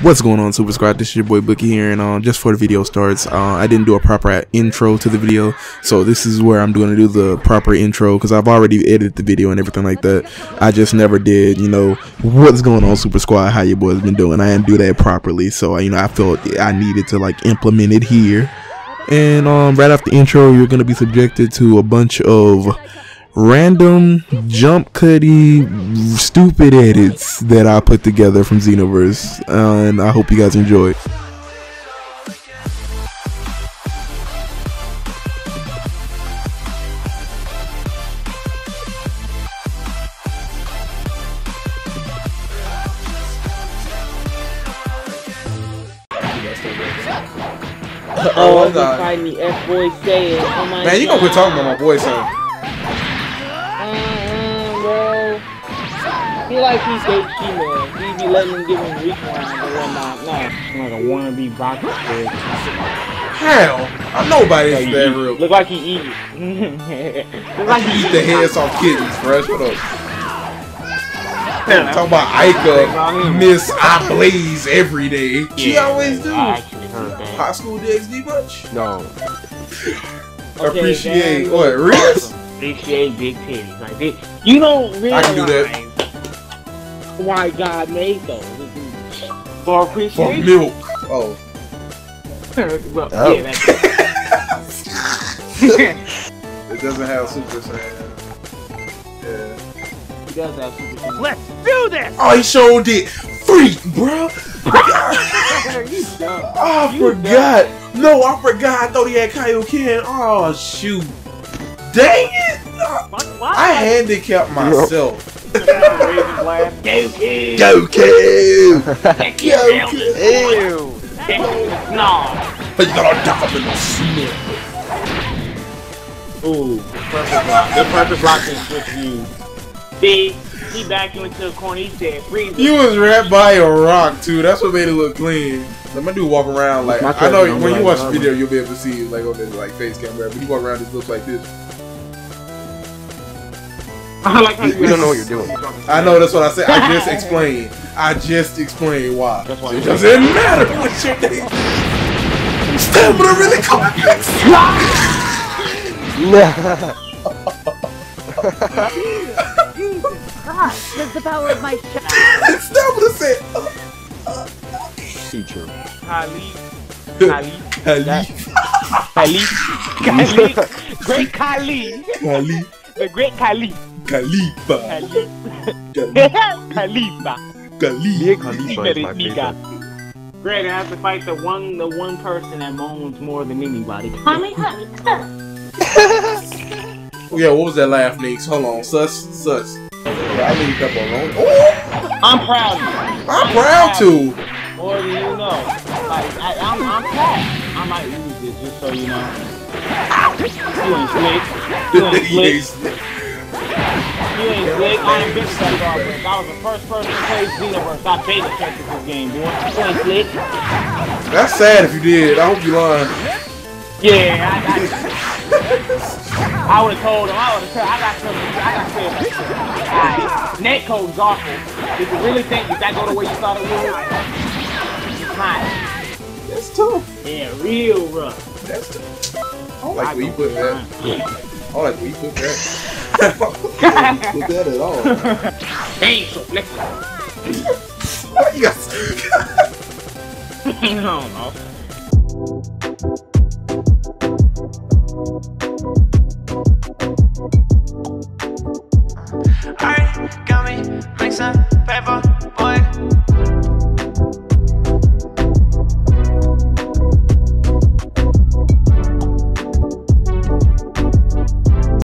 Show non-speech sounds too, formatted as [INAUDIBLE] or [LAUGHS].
What's going on, Super Squad? This is your boy Bookie here, and uh, just for the video starts, uh, I didn't do a proper intro to the video, so this is where I'm going to do the proper intro because I've already edited the video and everything like that. I just never did, you know, what's going on, Super Squad? How your boys been doing? I didn't do that properly, so you know, I felt I needed to like implement it here. And um, right after the intro, you're gonna be subjected to a bunch of random jump cutty stupid edits that I put together from Xenoverse, uh, and I hope you guys enjoy. Oh, I'm fighting the F boy saying, oh my Man, you gonna quit talking about my boy, son. He like he's Gabe Shima. He be letting him give him recline and whatnot. No, like a wannabe boxer. Hell, I nobody Look is like that he real. eat. Look like he eat. [LAUGHS] Look I can eat the heads off kittens, fresh. What up? Talk about Ika, Miss I Blaze every day. She always do. I actually heard that. High school DXD much? No. [LAUGHS] Okay, Appreciate what? Reels? Appreciate big titties. Like they, you don't realize I can do that. Why God made those. For appreciation. For appreciation. milk. Oh. well, Oh. yeah, that's It [LAUGHS] doesn't have Super Saiyan. Yeah. he does have super team. Let's do this! Oh, he showed it. Freak, bro. [LAUGHS] you dumb. Oh, I You forgot. No, I forgot. I thought he had Kaioken. Oh, shoot. Dang it. What? what? I handicapped myself. Goku. Goku. Goku. No. But you gotta dive in the snake. Ooh, the perfect block. The perfect block can switch views. See, he backed you into a corner. He said, "Freeze." You was wrapped by a rock too. That's what made it look clean. Let my dude walk around like I know when you watch the video, you'll be able to see like on this like face camera. But you walk around, it looks like this. I like how You don't know what you're doing. [LAUGHS] I know that's what I said. I just explained. I just explained why. That's why it you- doesn't matter what your name. Stamina really coming back. Christ, that's the power of my shadow. [LAUGHS] Stamina said. Uh, Teacher. Kali, Kali, Kali, Kali, [LAUGHS] Kali, great Kali, Kali, the great Kali, Khalifa, Kali, Kali, Khalifa. Kali. Mia Khalifa is my Nigga. favorite. Great, I have to fight the one, the one person that moans more than anybody. [LAUGHS] Mommy, honey, oh, Yeah, what was that laugh, Nix? Hold on, sus, sus. I leave up alone. Oh, I'm proud of you. I'm proud to. More than you know. Like, I, I'm, I'm proud. I might use this just so you know. [LAUGHS] You ain't slick. You ain't slick. You ain't slick. I ain't been stuck off this. I was the first person to play Xenoverse. I beta tested this game, boy. You ain't slick. That's sad if you did. I hope you lying. Yeah, I, I, I would have told him. I would have said, I got something. I got something. Alright, netcode's awful. Did you really think that that go the way you thought it would, it's not. That's tough. Yeah, real rough. That's tough. I don't like where you put that. I don't like where you put that. [LAUGHS] put that at all. Dang, so flexible. [LAUGHS] you got. [LAUGHS] I don't know.